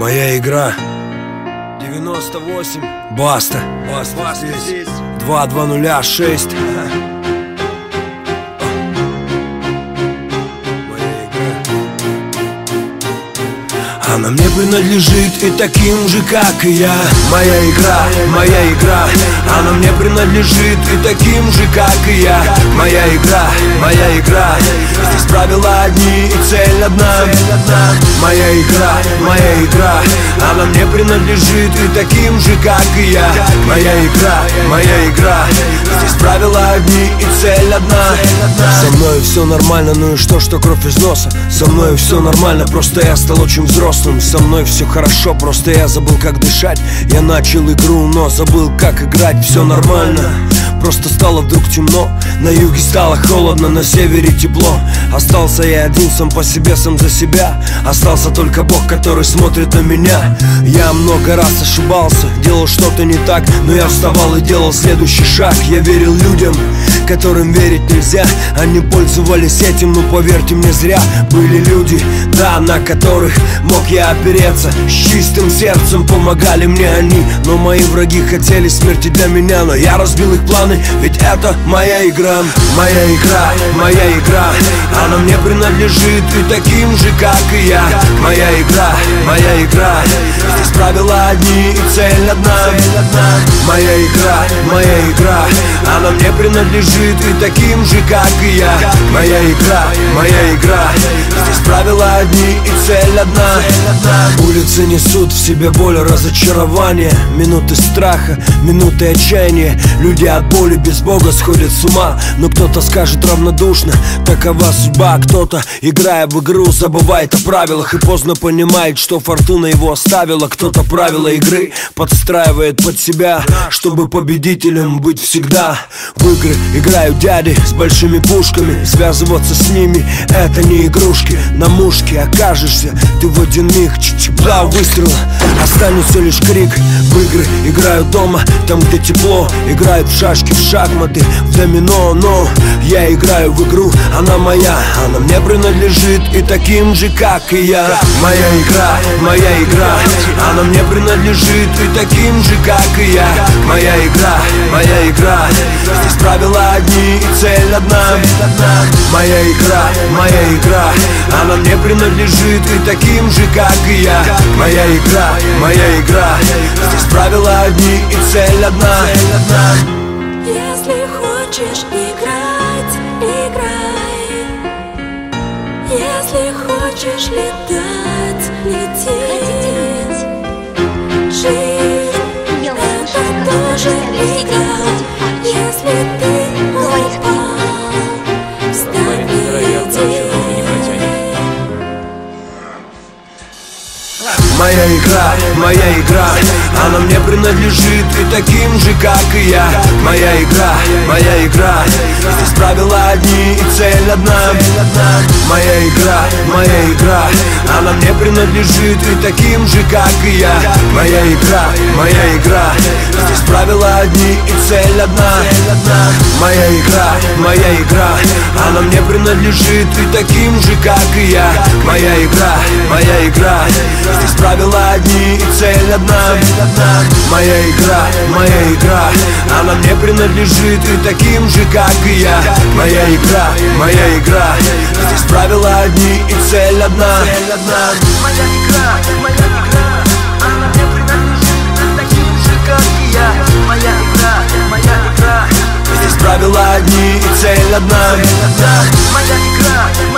Моя игра. 98 Баста Баста, Баста здесь. 2206 Она мне принадлежит и таким же, как и я. Моя игра, моя игра. Она мне принадлежит и таким же, как и я. Моя игра, моя игра. Здесь правила одни и цель одна. Моя игра, моя игра. Она мне принадлежит и таким же, как и я. Моя игра, моя игра. Здесь правила одни и цель одна. Со мной все нормально, ну и что, что кровь из носа? Со мной все нормально, просто я стал очень взрослым. Со мной все хорошо, просто я забыл, как дышать. Я начал игру, но забыл, как играть Все нормально Просто стало вдруг темно. На юге стало холодно, на севере тепло. Остался я один сам по себе, сам за себя. Остался только Бог, который смотрит на меня. Я много раз ошибался, делал что-то не так Но я вставал и делал следующий шаг. Я верил людям, которым верить нельзя. Они пользовались этим, но поверьте мне зря. Были люди, да, на которых мог я опереться. С чистым сердцем помогали мне они Но мои враги хотели смерти для меня. Но я разбил их планы, ведь это моя игра Моя игра, моя игра. Она мне принадлежит и таким же, как и я. Моя игра, моя игра. Здесь правила одни и цель одна. Моя игра, моя игра. Она мне принадлежит и таким же, как и я. Моя игра, моя игра. Здесь правила одни и цель одна Улицы несут в себе боль разочарования Минуты страха, минуты отчаяния. Люди от боли без Бога сходят с ума Но кто-то скажет равнодушно Такова судьба, кто-то, играя в игру Забывает о правилах и поздно понимает Что фортуна его оставила. Кто-то правила игры подстраивает под себя Чтобы победителем быть всегда. В игры играют дяди с большими пушками Связываться с ними это не игрушки. На мушке окажешься ты в один миг Два выстрела Останется лишь крик. В игры играют дома Там где тепло. Играют в шашки, в шахматы В домино, но Я играю в игру Она моя. Она мне принадлежит И таким же, как и я. Моя игра, моя игра Она мне принадлежит И таким же, как и я. Моя игра, моя игра Здесь правила одни и цель одна. Моя игра, моя игра Она мне принадлежит И таким же, как и я. Моя игра, моя игра. Здесь правила одни и цель одна. Если хочешь играть, играй. Если хочешь летать, лети Моя игра, моя игра Она мне принадлежит и таким же, как и я. Моя игра, моя игра Здесь правила одни и цель одна. Моя игра, моя игра Она мне принадлежит и таким же, как и я. Моя игра, моя игра Здесь правила одни и цель одна. Моя игра, моя игра Она мне принадлежит и таким же, как и я. Моя игра, моя игра. Здесь правила одни и цель одна. Моя игра, моя игра. Она мне принадлежит и таким же, как и я. Моя игра, моя игра. Здесь правила одни и цель одна. Моя игра, цель одна моя игра, моя игра.